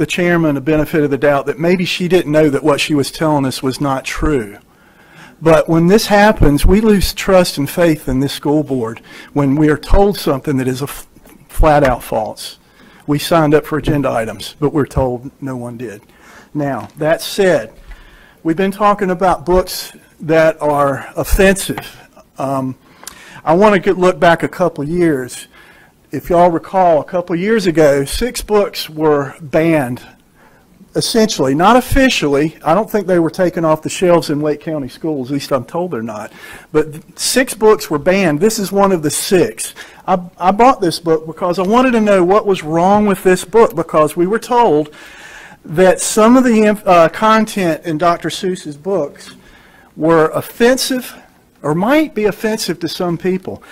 the chairman a benefit of the doubt that maybe she didn't know that what she was telling us was not true. But when this happens, we lose trust and faith in this school board when we are told something that is a flat out false. We signed up for agenda items, but we're told no one did. Now, that said, we've been talking about books that are offensive. Um, I want to look back a couple years. If y'all recall, a couple years ago, six books were banned essentially, not officially. I don't think they were taken off the shelves in Wake County schools, at least I'm told they're not. But six books were banned. This is one of the six. I, I bought this book because I wanted to know what was wrong with this book because we were told that some of the uh, content in Dr. Seuss's books were offensive or might be offensive to some people.